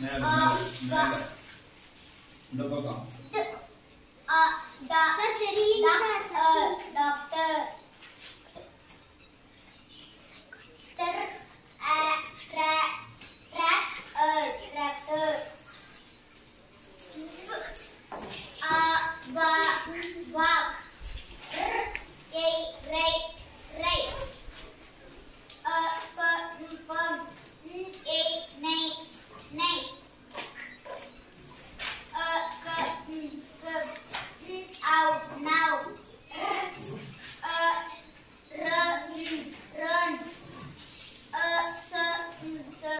Ne yapayım? Ne yapayım? Ne yapayım?